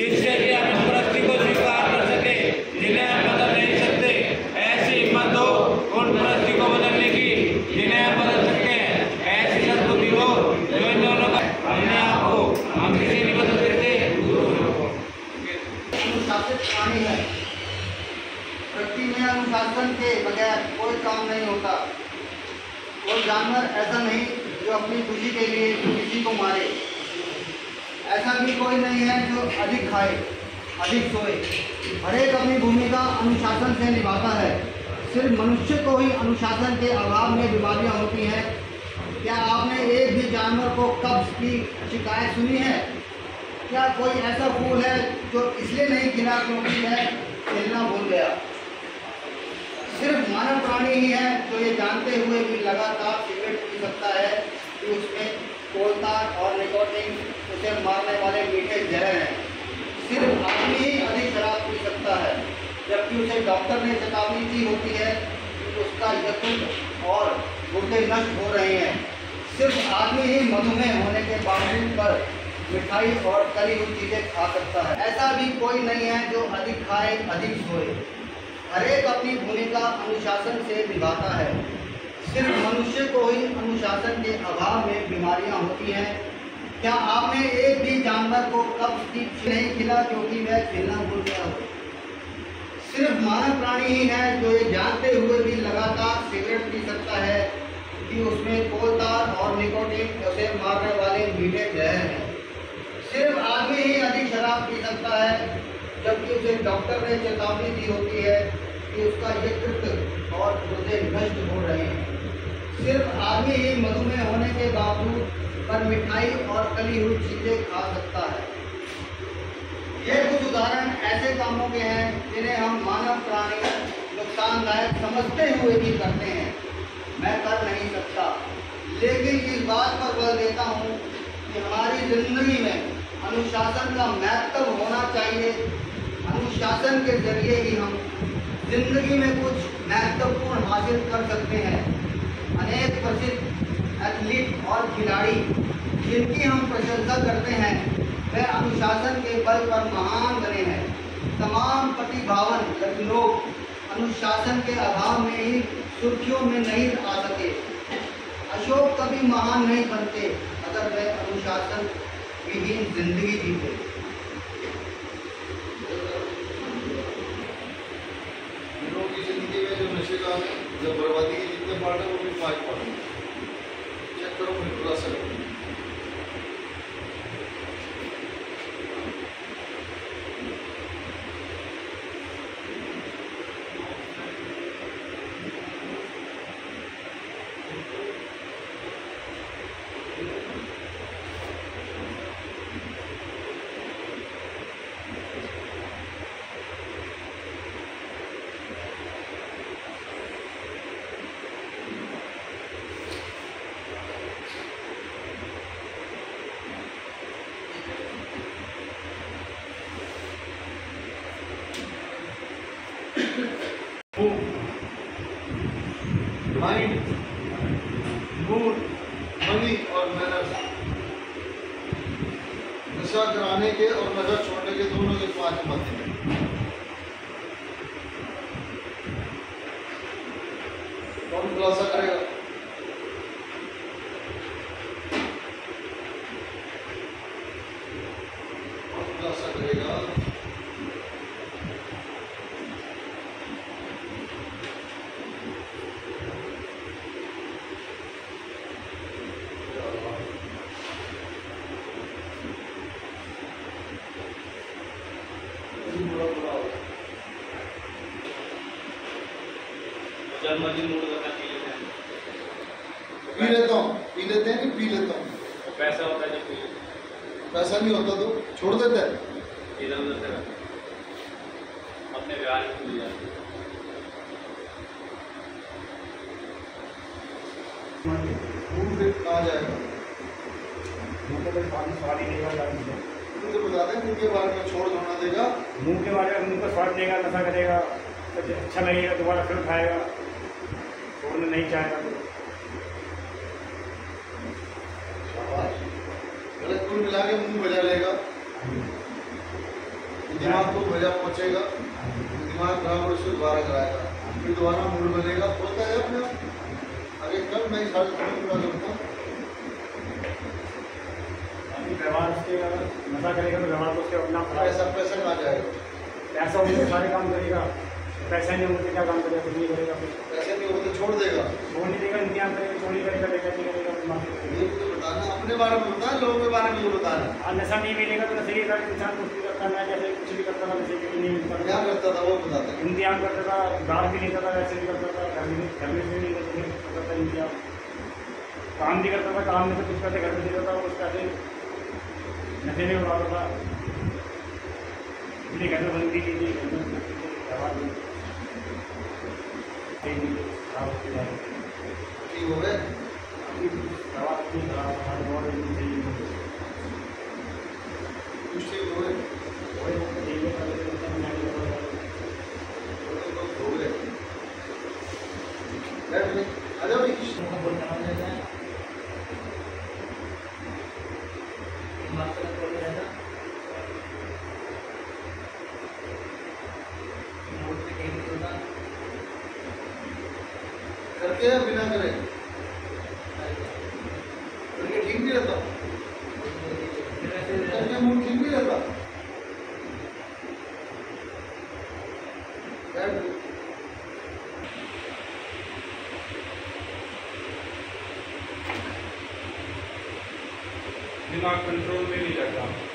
जिससे कि इस को स्वीकार कर सके, जिन्हें हम बदल नहीं सकते। ऐसी हिम्मत हो, उन परिस्थिति को बदलने की, जिन्हें हम बदल सकते हैं ऐसी सद्बुद्धि हो, जो इन दोनों का आप हम किसी नहीं बदल सकते अनुशासित है अनुशासन के बगैर कोई काम नहीं होता। कोई जानवर ऐसा नहीं जो अपनी खुशी के लिए किसी को मारे। ऐसा भी कोई नहीं है जो अधिक खाए, अधिक सोए। हर एक अपनी भूमिका अनुशासन से निभाता है। सिर्फ़ मनुष्य को ही अनुशासन के अभाव में बीमारियाँ होती हैं। क्या आपने एक भी जानवर को कब्ज की शिकायत सुनी है? क्या कोई ऐसा फूल है जो इसलिए नहीं खिला क्योंकि वह खिलना भूल गया। सिर्फ़ मानव प्राणी ही है जो ये जानते हुए भी लगातार सिगरेट पी सकता है कि उसमें कोलतार और रिकॉर्डिंग उसे मारने वाले मीठे जहर हैं। सिर्फ़ आदमी ही अधिक शराब पी सकता है, जबकि उसे डॉक्टर ने चेतावनी दी होती है कि उसका यकृत और गुर्दे नष्ट हो रहे हैं। सिर्फ़ आदमी ही मधुमेह होने के बावजूद पर मिठाई और तली हुई चीज़ें खा सकता है। ऐसा भी कोई नहीं है जो अधिक खाए, अधिक सोए। हरेक अपनी भूमिका अनुशासन से निभाता है। सिर्फ़ मनुष्य को ही अनुशासन के अभाव में बीमारियाँ होती हैं। क्या आपने एक भी जानवर को कब्ज की नहीं खिला क्योंकि वह खिलना भूल गया हो? सिर्फ़ मानव प्राणी ही है जो ये जानते हुए भी लगातार सिगरेट पी सकता है कि उसमें कोलतार और निकोटिन उसे मारने वाले मीठे जहर हैं। सिर्फ़ आदमी ही अधिक शराब पी सकता है, जबकि उसे डॉक्टर ने चेतावनी दी होती है कि उसका यकृत और गुर्दे नष्ट हो रहे हैं। सिर्फ़ आदमी ही मधुमेह होने के बावजूद पर मिठाई और तली हुई चीज़ें खा सकता है। ये कुछ उदाहरण ऐसे कामों के हैं जिन्हें हम मानव प्राणी नुकसानदायक समझते हुए भी करते हैं। मैं कर नहीं सकता। लेकिन इस बात पर बल देता हूँ कि हमारी ज़िंदगी में अनुशासन का महत्व होना चाहिए। अनुशासन के ज़रिए ही हम ज़िंदगी में कुछ महत्वपूर्ण हासिल कर सकते हैं। अनेक प्रसिद्ध एथलीट और खिलाड़ी, जिनकी हम प्रशंसा करते हैं, वे अनुशासन के बल पर महान बने हैं। तमाम प्रतिभावन लोग अनुशासन के अभाव में ही सुर्खियों में नहीं आ सके। अशोक कभी महान नहीं बनते, अगर वे अनुशासन विहीन ज़िंदगी जीते। जो बर्बादी पार्ट है वो भी पार्ट हैं चेक करो मुझे खुलासा करो माइंड मूड मनी और मैनर्स नशा कराने के और नशा छोड़ने के दोनों के पाँच मत हैं। कौन खुलासा करेगा कौन खुलासा करेगा जन्मदिन मूड होता पी लेते हैं पी लेता हूँ पी लेते हैं कि पी लेता हूँ तो। पैसा होता है जब पी लेते पैसा नहीं होता तो छोड़ देता है। इधर उधर से अपने व्यवहार में भूल जाते हैं। मूड फिर कहाँ जाएगा। मुझे बता दें मुझे बारे में छोड़ छोड़ना देगा। मुँह के बारे में मुँह पर स्वाद देगा नशा करेगा कुछ अच्छा लगेगा दोबारा फिर खाएगा छोड़ना नहीं चाहेगा। तो गलत कुल मिला के मुँह बजा लेगा। दिमाग को मज़ा पहुंचेगा। दिमाग खराब हो उसको दोबारा कराएगा। फिर दोबारा मूड बनेगा होता है अपने। अरे कल मैं सारी पूरा करता हूँ अभी व्यवहार उसके नशा करेगा तो व्यवहार तो उसके अपना पैसा पैसा आ जाएगा। पैसा होने सारे काम करेगा। पैसा नहीं से क्या काम करेगा? कुछ नहीं करेगा फिर पैसे नहीं होते छोड़ देगा। छोड़ नहीं देगा इंतज़ाम करेगा करेगा डकैती करेगा मार ये तो बताना अपने बारे में बताना लोगों के बारे में जो बताना और नशा नहीं मिलेगा तो नशे के कारण इंसान कुछ भी करता मैं जैसे कुछ भी करता था नशे के लिए नहीं मिलता। क्या करता था वो बताते हैं। इंतज़ाम करता था दार भी लेता था वैसे भी करता था घर में घर में से नहीं करता था इंतज़ाम काम भी करता था काम में से कुछ पैसे घर में देता था कुछ पैसे नशे में उड़ाता था इसलिए घर में बंदी की थी घर में दवा भी सही नहीं है, खराब होते जा रहे हैं। ठीक हो गए अभी व्यवहार इतनी खराब है, हमारे बहुत इतनी सही नहीं है। कुछ ठीक हो गए वही वो ठीक है, पहले तो इतना नहीं लगा था। वो तो लोग हो गए बैठ ले आ जाओ भाई करके या बिना करे करके ठीक नहीं रहता करके मूड ठीक नहीं रहता बैठ ले। दिमाग कंट्रोल में नहीं रहता